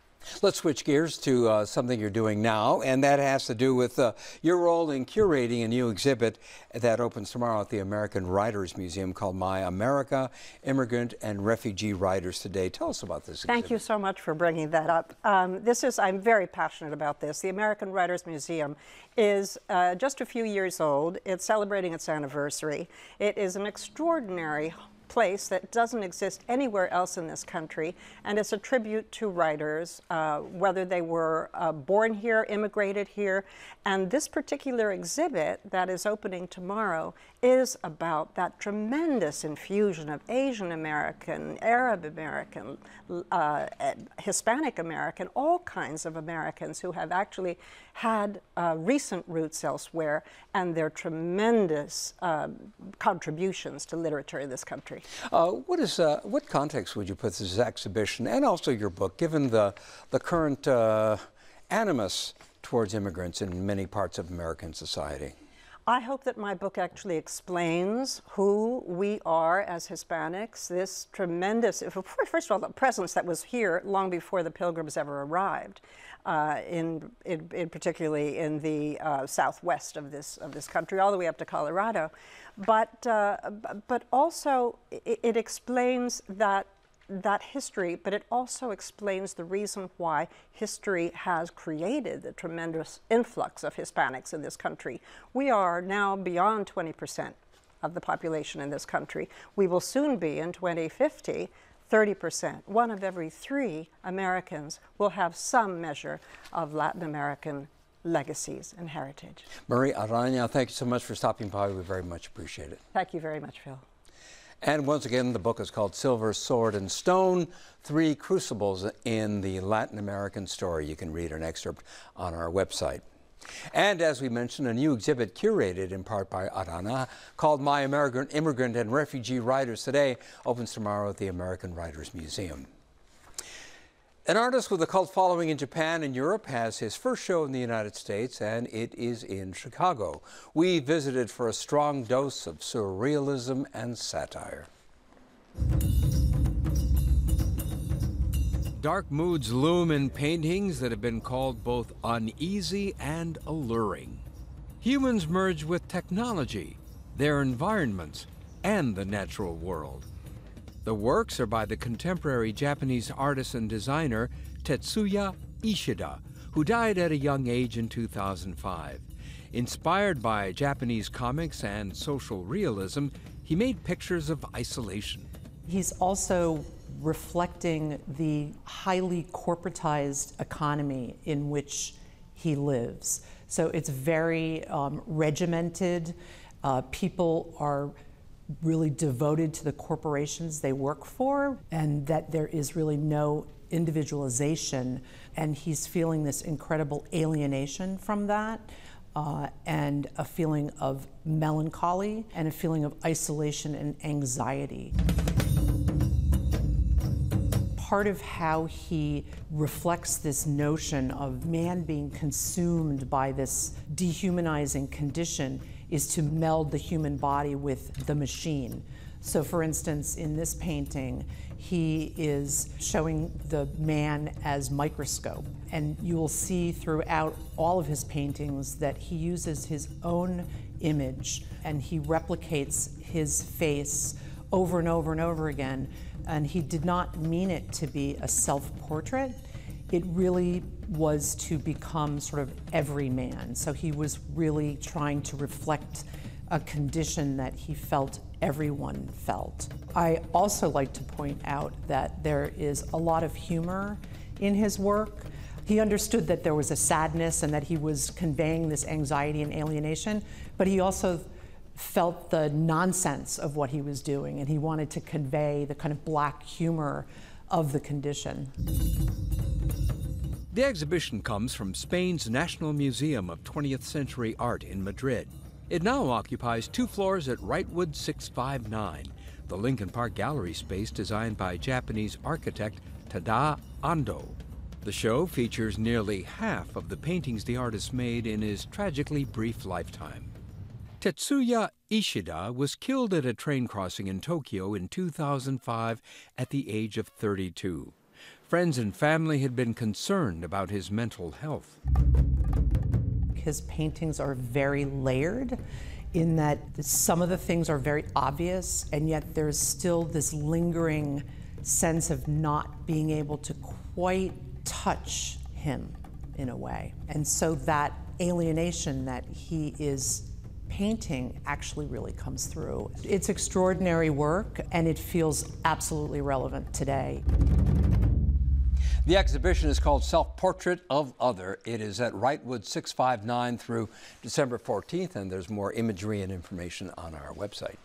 Let's switch gears to uh, something you're doing now, and that has to do with uh, your role in curating a new exhibit that opens tomorrow at the American Writers Museum called My America Immigrant and Refugee Writers Today. Tell us about this Thank you so much for bringing that up. Um, this is, I'm very passionate about this. The American Writers Museum is uh, just a few years old. It's celebrating its anniversary. It is an extraordinary place that doesn't exist anywhere else in this country, and it's a tribute to writers, uh, whether they were uh, born here, immigrated here. And this particular exhibit that is opening tomorrow is about that tremendous infusion of Asian American, Arab American, uh, Hispanic American, all kinds of Americans who have actually had uh, recent roots elsewhere and their tremendous um, contributions to literature in this country. Uh, what is uh, what context would you put this exhibition and also your book, given the the current uh, animus towards immigrants in many parts of American society? I hope that my book actually explains who we are as Hispanics, this tremendous, first of all, the presence that was here long before the pilgrims ever arrived, uh, in, in, in, particularly in the uh, southwest of this, of this country, all the way up to Colorado. But, uh, but also, it, it explains that that history, but it also explains the reason why history has created the tremendous influx of Hispanics in this country. We are now beyond 20% of the population in this country. We will soon be in 2050. 30%, one of every three Americans will have some measure of Latin American legacies and heritage. Marie Arana, thank you so much for stopping by. We very much appreciate it. Thank you very much, Phil. And once again, the book is called Silver, Sword, and Stone Three Crucibles in the Latin American Story. You can read an excerpt on our website. And as we mentioned, a new exhibit curated in part by Arana called My American Immigrant and Refugee Writers Today opens tomorrow at the American Writers Museum. An artist with a cult following in Japan and Europe has his first show in the United States, and it is in Chicago. We visited for a strong dose of surrealism and satire. Dark moods loom in paintings that have been called both uneasy and alluring. Humans merge with technology, their environments, and the natural world. The works are by the contemporary Japanese artist and designer Tetsuya Ishida, who died at a young age in 2005. Inspired by Japanese comics and social realism, he made pictures of isolation. He's also reflecting the highly corporatized economy in which he lives. So it's very um, regimented. Uh, people are really devoted to the corporations they work for, and that there is really no individualization. And he's feeling this incredible alienation from that. Uh, and a feeling of melancholy and a feeling of isolation and anxiety. Part of how he reflects this notion of man being consumed by this dehumanizing condition is to meld the human body with the machine. So, for instance, in this painting, he is showing the man as microscope. And you will see throughout all of his paintings that he uses his own image and he replicates his face over and over and over again. And he did not mean it to be a self portrait it really was to become sort of every man. So he was really trying to reflect a condition that he felt everyone felt. I also like to point out that there is a lot of humor in his work. He understood that there was a sadness and that he was conveying this anxiety and alienation, but he also felt the nonsense of what he was doing and he wanted to convey the kind of black humor of the condition. The exhibition comes from Spain's National Museum of 20th Century Art in Madrid. It now occupies two floors at Wrightwood 659, the Lincoln Park Gallery space designed by Japanese architect Tadao Ando. The show features nearly half of the paintings the artist made in his tragically brief lifetime. Tetsuya Ishida was killed at a train crossing in Tokyo in 2005 at the age of 32. Friends and family had been concerned about his mental health. His paintings are very layered in that some of the things are very obvious, and yet there's still this lingering sense of not being able to quite touch him in a way. And so that alienation that he is painting actually really comes through. It's extraordinary work and it feels absolutely relevant today. The exhibition is called Self Portrait of Other. It is at Wrightwood 659 through December 14th, and there's more imagery and information on our website.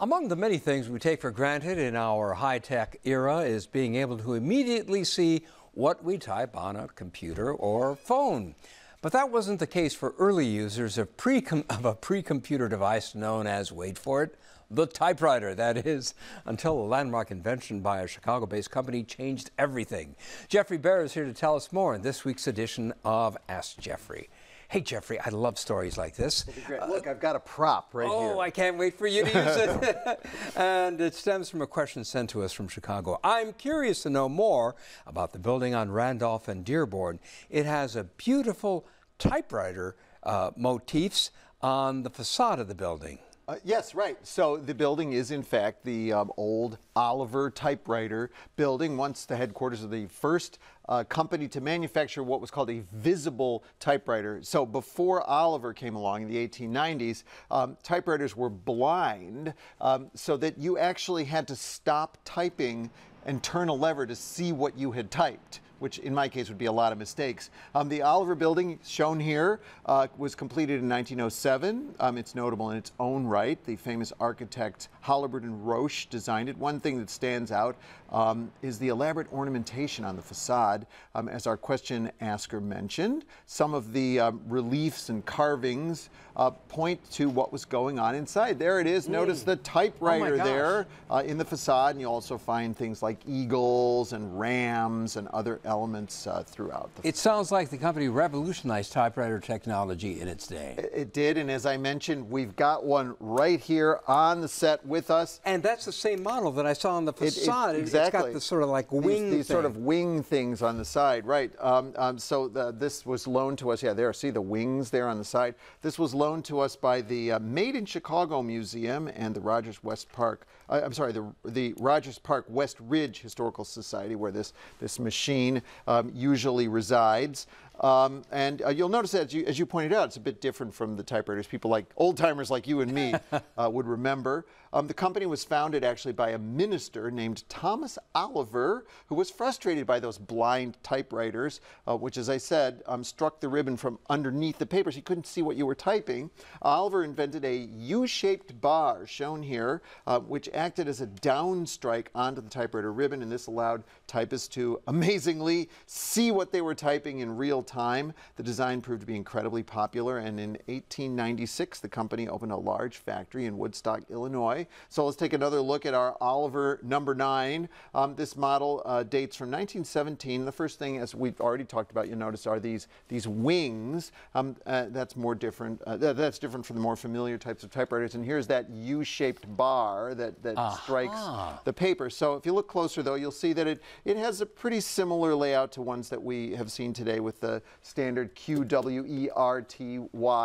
Among the many things we take for granted in our high tech era is being able to immediately see what we type on a computer or phone. But that wasn't the case for early users of, pre of a pre-computer device known as, wait for it, the typewriter, that is, until a landmark invention by a Chicago-based company changed everything. Geoffrey Baer is here to tell us more in this week's edition of Ask Geoffrey. Hey, Geoffrey, I love stories like this. Look, I've got a prop right oh, here. Oh, I can't wait for you to use it. and it stems from a question sent to us from Chicago. I'm curious to know more about the building on Randolph and Dearborn. It has a beautiful typewriter uh, motifs on the facade of the building. Uh, yes, right. So the building is, in fact, the um, old Oliver typewriter building, once the headquarters of the first uh, company to manufacture what was called a visible typewriter. So before Oliver came along in the 1890s, um, typewriters were blind um, so that you actually had to stop typing and turn a lever to see what you had typed which in my case would be a lot of mistakes. Um, the Oliver building, shown here, uh, was completed in 1907. Um, it's notable in its own right. The famous architect Holabird Roche designed it. One thing that stands out um, is the elaborate ornamentation on the facade. Um, as our question asker mentioned, some of the um, reliefs and carvings uh, point to what was going on inside. There it is. Mm. Notice the typewriter oh there uh, in the facade, and you also find things like eagles and rams and other elements uh, throughout. it sounds like the company revolutionized typewriter technology in its day. It, it did, and as I mentioned, we've got one right here on the set with us. And that's the same model that I saw on the facade. It, it, exactly. It's got the sort of like wing These, these sort of wing things on the side, right. Um, um, so the, this was loaned to us, yeah, there, see the wings there on the side. This was loaned to us by the uh, Made in Chicago Museum and the Rogers West Park, uh, I'm sorry, the, the Rogers Park West Ridge Historical Society, where this, this machine um, usually resides. Um, and uh, you'll notice that, as you, as you, pointed out, it's a bit different from the typewriters people like old timers like you and me uh, would remember. Um, the company was founded actually by a minister named Thomas Oliver, who was frustrated by those blind typewriters, uh, which, as I said, um, struck the ribbon from underneath the papers. He couldn't see what you were typing. Oliver invented a U-shaped bar, shown here, uh, which acted as a downstrike onto the typewriter ribbon, and this allowed typists to amazingly see what they were typing in real time. The design proved to be incredibly popular, and in 1896, the company opened a large factory in Woodstock, Illinois. So let's take another look at our Oliver number nine. Um, this model uh, dates from 1917. The first thing, as we've already talked about, you'll notice are these these wings. Um, uh, that's more different. Uh, that's different from the more familiar types of typewriters. And here's that U-shaped bar that that strikes the paper. So if you look closer, though, you'll see that it it has a pretty similar layout to ones that we have seen today with the standard Q-W-E-R-T-Y.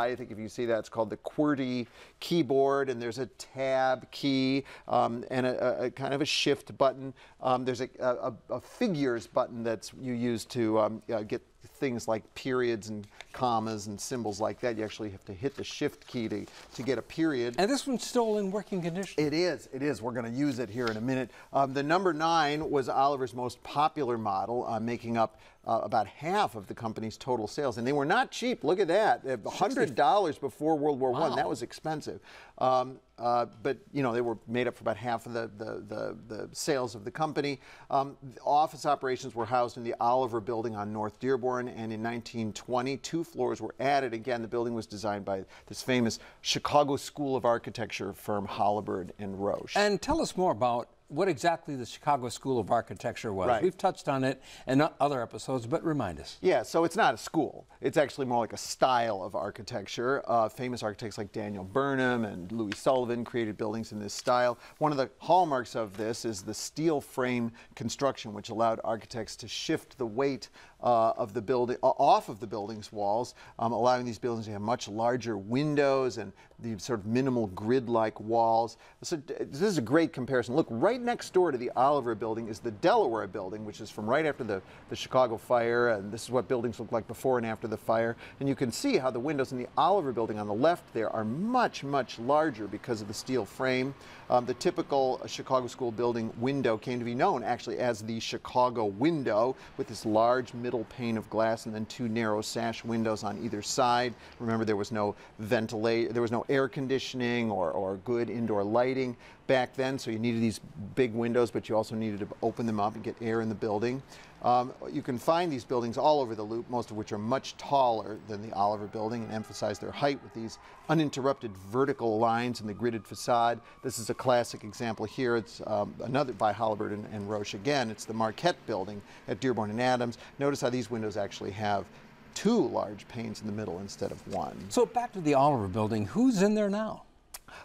I think if you see that, it's called the QWERTY keyboard, and there's a tab key um, and a, a, kind of a shift button. Um, there's a, a, a, figures button that's you use to um, uh, get things like periods and commas and symbols like that. You actually have to hit the shift key to, to get a period. And this one's still in working condition? It is. It is. We're going to use it here in a minute. Um, the number nine was Oliver's most popular model, uh, making up uh, about half of the company's total sales. And they were not cheap. Look at that. $100 before World War wow. I. That was expensive. Um, uh, but you know they were made up for about half of the, the, the, the sales of the company. Um, the office operations were housed in the Oliver building on North Dearborn, and in 1920, two floors were added. Again, the building was designed by this famous Chicago School of Architecture firm Holabird and Roche. And tell us more about what exactly the Chicago School of Architecture was. Right. We've touched on it in other episodes, but remind us. Yeah, so it's not a school. It's actually more like a style of architecture. Uh, famous architects like Daniel Burnham and Louis Sullivan created buildings in this style. One of the hallmarks of this is the steel frame construction, which allowed architects to shift the weight uh, of the building uh, off of the building's walls, um, allowing these buildings to have much larger windows and the sort of minimal grid-like walls. So this is a great comparison. Look, right next door to the Oliver building is the Delaware building, which is from right after the, the Chicago fire, and this is what buildings look like before and after the fire. And you can see how the windows in the Oliver building on the left there are much, much larger because of the steel frame. Um, the typical Chicago school building window came to be known actually as the Chicago window with this large middle pane of glass and then two narrow sash windows on either side. Remember, there was no ventilation, there was no air conditioning or, or good indoor lighting back then, so you needed these big windows, but you also needed to open them up and get air in the building. Um, you can find these buildings all over the loop, most of which are much taller than the Oliver building and emphasize their height with these uninterrupted vertical lines in the gridded facade. This is a classic example here. It's um, another by Holabird and, and Roche again. It's the Marquette building at Dearborn and Adams. Notice how these windows actually have two large panes in the middle instead of one. So back to the Oliver building, who's in there now?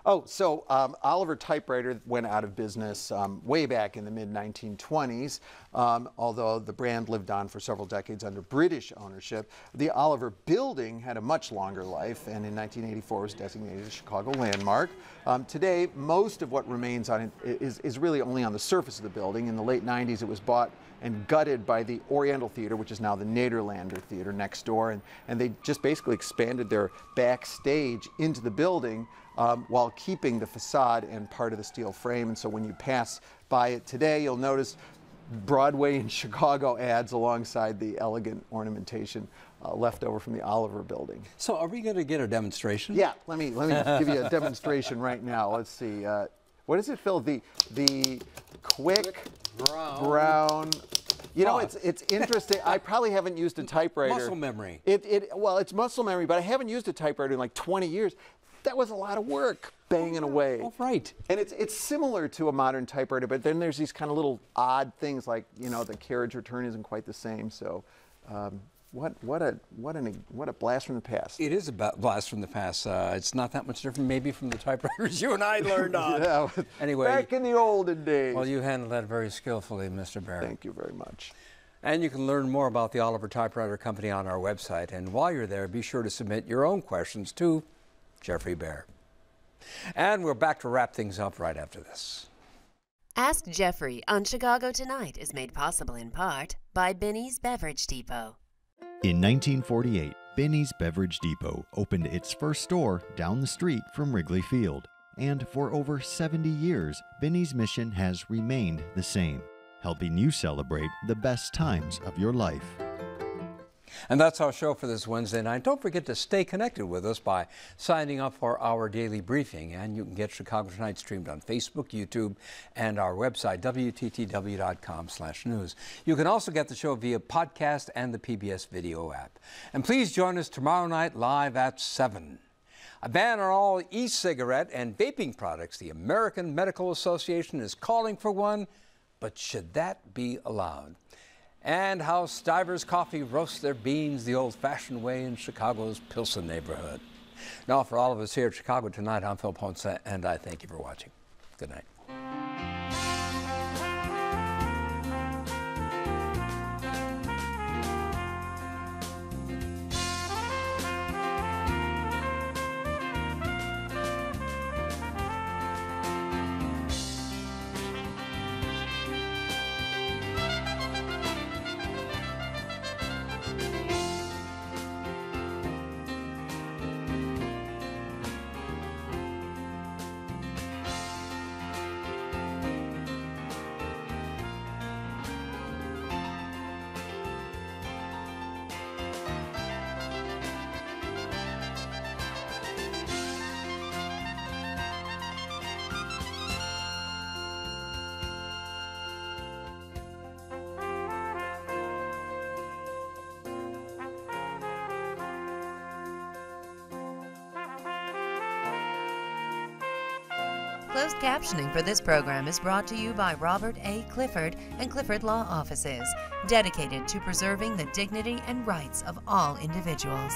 Oh, so um, Oliver Typewriter went out of business um, way back in the mid 1920s, um, although the brand lived on for several decades under British ownership. The Oliver building had a much longer life and in 1984 was designated a Chicago landmark. Um, today, most of what remains on it is, is really only on the surface of the building. In the late 90s, it was bought and gutted by the Oriental Theater, which is now the Nederlander Theater next door. And, and they just basically expanded their backstage into the building um, while keeping the facade and part of the steel frame. And so when you pass by it today, you'll notice Broadway and Chicago ads alongside the elegant ornamentation uh, left over from the Oliver building. So are we going to get a demonstration? Yeah, let me, let me give you a demonstration right now. Let's see. Uh, what is it, Phil? The, the quick brown. brown you know, it's it's interesting. I probably haven't used a typewriter. Muscle memory. It, it well, it's muscle memory, but I haven't used a typewriter in like 20 years. That was a lot of work banging away. Oh, right. And it's it's similar to a modern typewriter, but then there's these kind of little odd things like you know the carriage return isn't quite the same. So. Um, what what a what an what a blast from the past. It is a blast from the past. Uh, it's not that much different, maybe, from the typewriters you and I learned on. yeah, anyway, back in the olden days. Well, you handled that very skillfully, Mr. Barrett. Thank you very much. And you can learn more about the Oliver Typewriter Company on our website. And while you're there, be sure to submit your own questions to Geoffrey Baer. And we're back to wrap things up right after this. Ask Geoffrey on Chicago Tonight is made possible in part by Binny's Beverage Depot. In 1948, Binny's Beverage Depot opened its first store down the street from Wrigley Field. And for over 70 years, Binny's mission has remained the same, helping you celebrate the best times of your life. And that's our show for this Wednesday night. Don't forget to stay connected with us by signing up for our daily briefing. And you can get Chicago Tonight streamed on Facebook, YouTube, and our website, WTTW.com slash news. You can also get the show via podcast and the PBS video app. And please join us tomorrow night live at 7. A ban on all e-cigarette and vaping products. The American Medical Association is calling for one, but should that be allowed? And how Stivers Coffee roasts their beans the old-fashioned way in Chicago's Pilsen neighborhood. Now, for all of us here at Chicago Tonight, I'm Phil Ponce, and I thank you for watching. Good night. For this program is brought to you by Robert A. Clifford and Clifford Law Offices, dedicated to preserving the dignity and rights of all individuals.